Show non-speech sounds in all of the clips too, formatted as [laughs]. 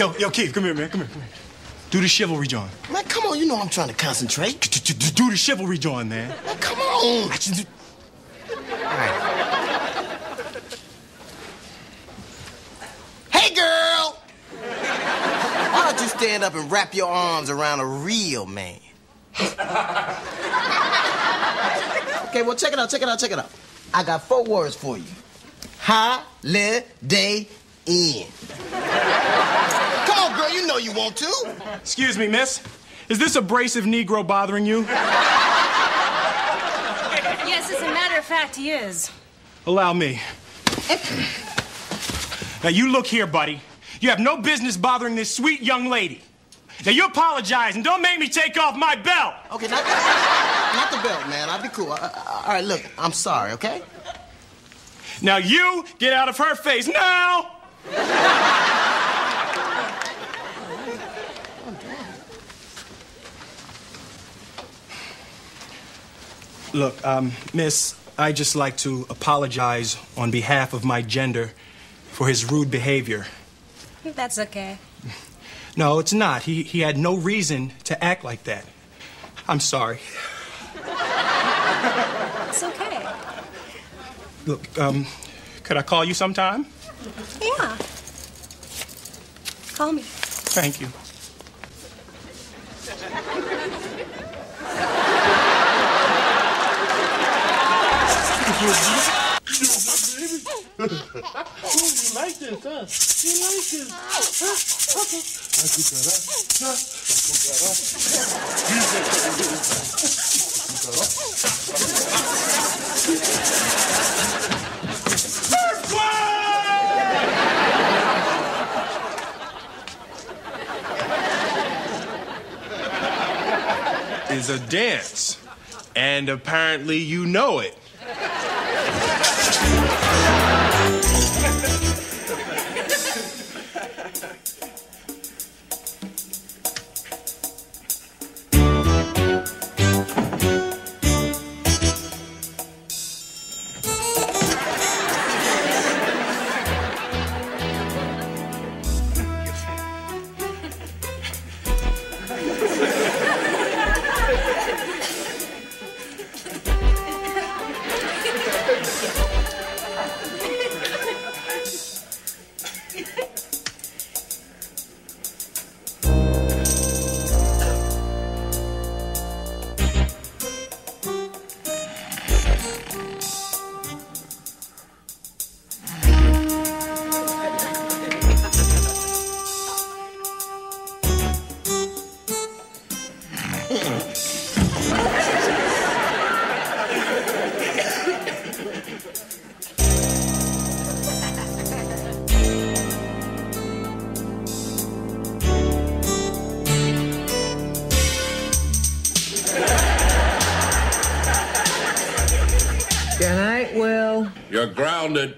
Yo, yo, Keith, come here, man. Come here, come here. Do the chivalry, John. Man, come on, you know I'm trying to concentrate. Do the chivalry, John, man. Man, come on. Hey, girl! Why don't you stand up and wrap your arms around a real man? okay, well, check it out, check it out, check it out. I got four words for you. Holiday Inn. Come on, girl, you know you want to. Excuse me, miss. Is this abrasive Negro bothering you? Yes, as a matter of fact, he is. Allow me. Now, you look here, buddy. You have no business bothering this sweet young lady. Now, you apologize and don't make me take off my belt. Okay, not, not the belt, man. I'll be cool. I- I- all right, look, I'm sorry, okay? Now, you get out of her face now. Look, um, miss, I'd just like to apologize on behalf of my gender for his rude behavior. That's okay. No, it's not. He, he had no reason to act like that. I'm sorry. It's okay. Look, um, could I call you sometime? Yeah. Call me. Thank you. You like this, huh? You like this? Huh? Is a dance. And apparently you know it. Good night, Will. You're grounded.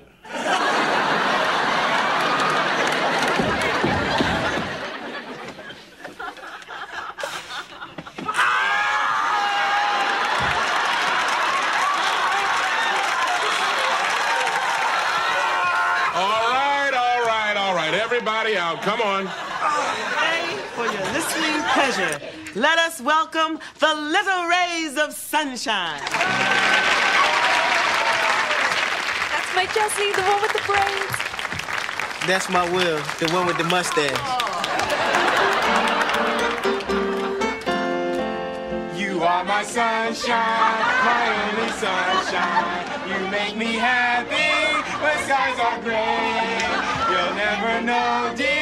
Come on. Today, for your listening pleasure, let us welcome the little rays of sunshine. That's my Chelsea, the one with the braids. That's my Will, the one with the mustache. Oh. You are my sunshine, my only sunshine. You make me happy when skies are gray. You'll never know, dear,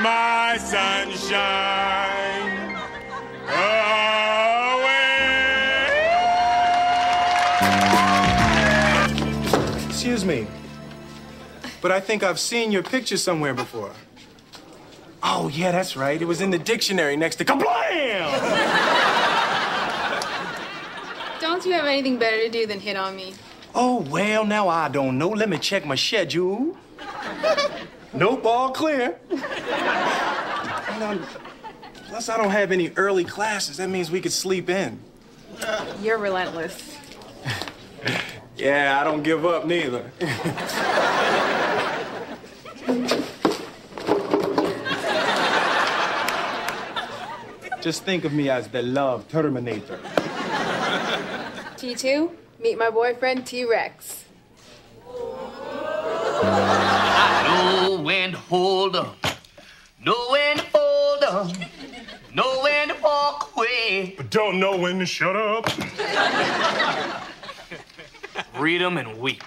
My sunshine away. Excuse me, but I think I've seen your picture somewhere before. Oh, yeah, that's right. It was in the dictionary next to kablam! Don't you have anything better to do than hit on me? Oh, well, now I don't know. Let me check my schedule. [laughs] nope, all clear. And, um, plus, I don't have any early classes. That means we could sleep in. You're relentless. Yeah, I don't give up neither. Just think of me as the love Terminator. T2, meet my boyfriend T-Rex. Know when to hold up, know when to fold up, know when to walk away. But don't know when to shut up. Read 'em and weep.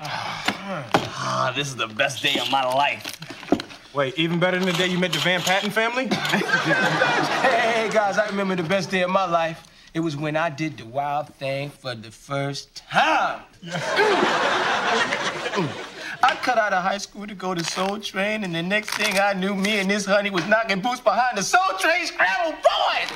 Ah, this is the best day of my life. Wait, even better than the day you met the Van Patten family? Hey, guys, I remember the best day of my life. It was when I did the wild thing for the first time. I cut out of high school to go to Soul Train, and the next thing I knew, me and this honey was knocking boots behind the Soul Train Scramble Board.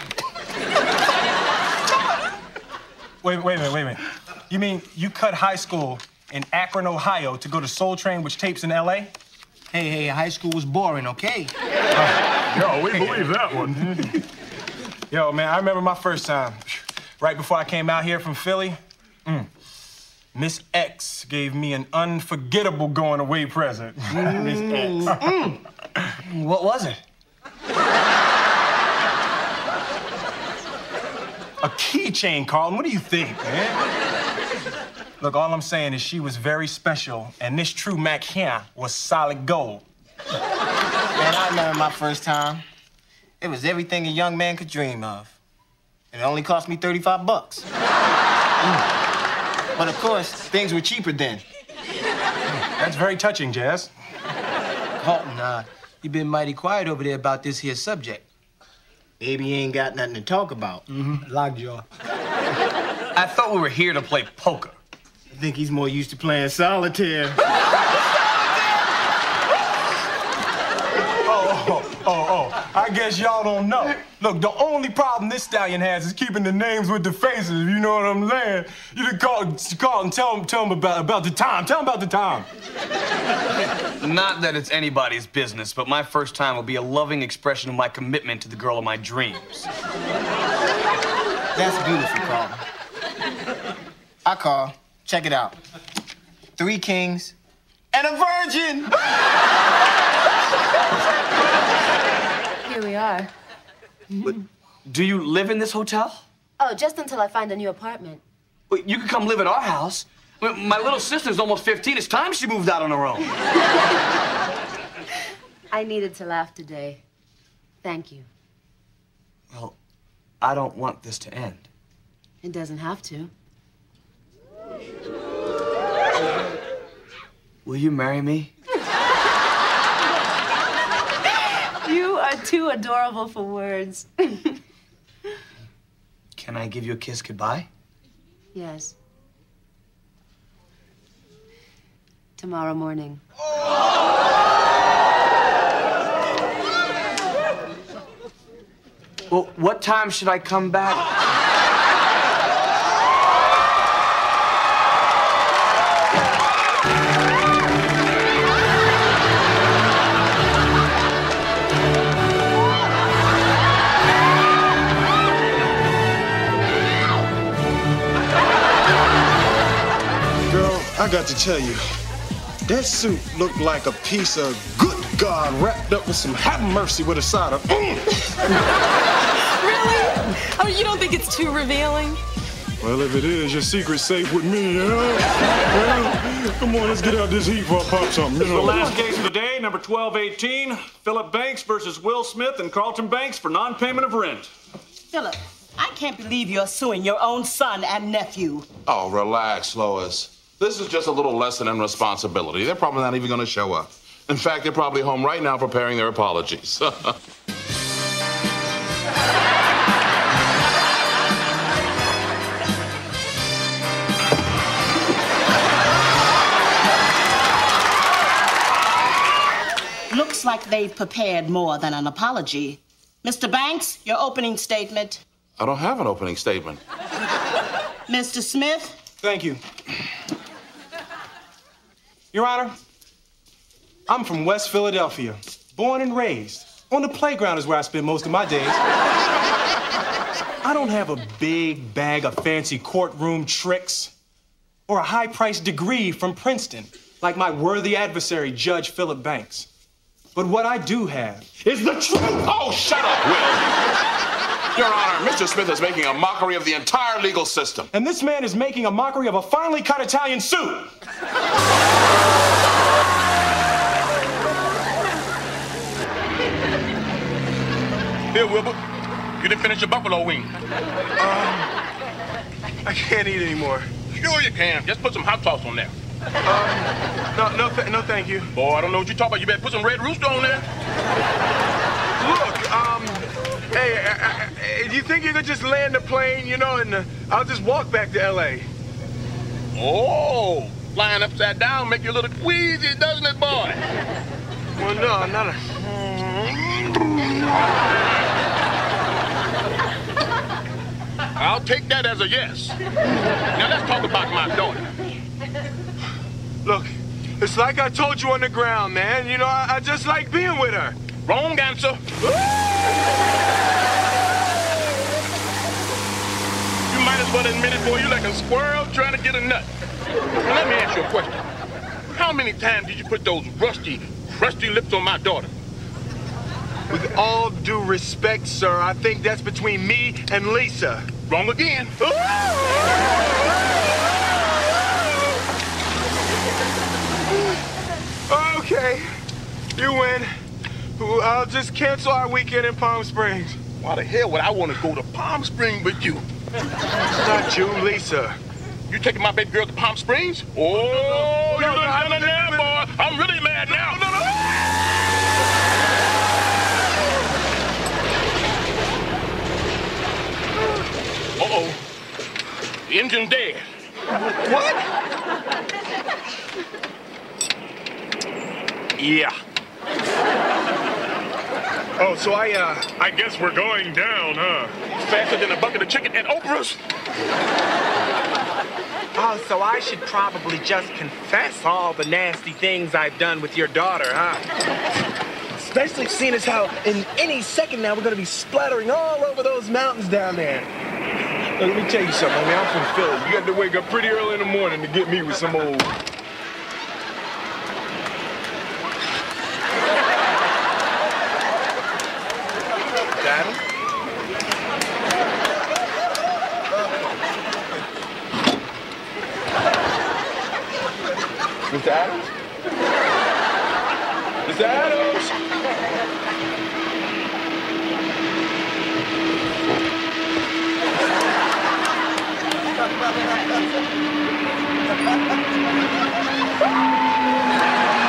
Wait, wait a minute, wait a minute. You mean you cut high school in Akron, Ohio to go to Soul Train, which tapes in L.A.? Hey, hey, high school was boring, okay? Yo, we believe that one. Yo, man, I remember my first time. Right before I came out here from Philly, mm, Miss X gave me an unforgettable going away present. [laughs] Miss X. [laughs] What was it? A keychain, Carlton. What do you think, man? Look, all I'm saying is she was very special, and this true Mac here was solid gold. Man, I remember my first time. It was everything a young man could dream of. And it only cost me 35 bucks. Mm. But of course, things were cheaper then. That's very touching, Jazz. Carlton, uh, you've been mighty quiet over there about this here subject. Maybe you ain't got nothing to talk about. Mm-hmm. Lockjaw. I thought we were here to play poker. I think he's more used to playing solitaire. [laughs] Oh, oh, oh, I guess y'all don't know. Look, the only problem this stallion has is keeping the names with the faces, you know what I'm saying? You just call, call and tell him, tell him about, about the time. Tell him about the time. Not that it's anybody's business, but my first time will be a loving expression of my commitment to the girl of my dreams. That's beautiful, Carl. I call. Check it out. Three kings and a virgin. Here we are. Do you live in this hotel? Oh, just until I find a new apartment. Well, You could come live at our house. My little sister's almost 15. It's time she moved out on her own. [laughs] I needed to laugh today. Thank you. Well, I don't want this to end. It doesn't have to. Will you marry me? You are too adorable for words. [laughs] Can I give you a kiss goodbye? yes. Tomorrow morning. Well, what time should I come back? I got to tell you, that suit looked like a piece of good God wrapped up with some have mercy with a side of. Mm. [laughs] Really? Oh, you don't think it's too revealing? Well, if it is, your secret's safe with me, you know? Well, come on, let's get out this heat before I pop something, you The last case of the day, number 1218, Philip Banks versus Will Smith and Carlton Banks for non-payment of rent. Philip, I can't believe you're suing your own son and nephew. Oh, relax, Lois. This is just a little lesson in responsibility. They're probably not even going to show up. In fact, they're probably home right now preparing their apologies. [laughs] Looks like they've prepared more than an apology. Mr. Banks, your opening statement. I don't have an opening statement. Mr. Smith? Thank you. Your Honor, I'm from West Philadelphia, born and raised. On the playground is where I spend most of my days. I don't have a big bag of fancy courtroom tricks or a high priced degree from Princeton like my worthy adversary, Judge Philip Banks. But what I do have is the truth. Oh, shut up, Will. Your Honor, Mr. Smith is making a mockery of the entire legal system. And this man is making a mockery of a finely cut Italian suit. Here, Wilbur. You didn't finish your buffalo wing. Um, I can't eat anymore. Sure you can. Just put some hot sauce on there. Um, No, no, th- no, thank you. Boy, I don't know what you're talking about. You better put some red rooster on there. Look, um, hey, I, I, you think you could just land the plane, you know, and uh, I'll just walk back to L.A. Oh, flying upside down make you a little queasy, doesn't it, boy? Well, no, I'm not a. I'll take that as a yes. Now let's talk about my daughter. Look, it's like I told you on the ground, man. You know, I, I just like being with her. Wrong answer. You might as well admit it, boy. You're like a squirrel trying to get a nut. Now, let me ask you a question. How many times did you put those rusty, crusty lips on my daughter? With all due respect, sir, I think that's between me and Lisa. Wrong again. Okay, you win. I'll just cancel our weekend in Palm Springs. Why the hell would I want to go to Palm Springs with you? Not you, Lisa. You taking my baby girl to Palm Springs? Oh, you done done it now, boy. I'm really mad now. Engine dead. What? Yeah. Oh, so I, uh, I guess we're going down, huh? Faster than a bucket of chicken at Oprah's. Oh, so I should probably just confess all the nasty things I've done with your daughter, huh? Especially seeing as how in any second now we're gonna be splattering all over those mountains down there. Look, let me tell you something, homie. I'm from Philly. You got to wake up pretty early in the morning to get me with some old. Mr. Adams? Mr. Adams? Ha ha ha ha!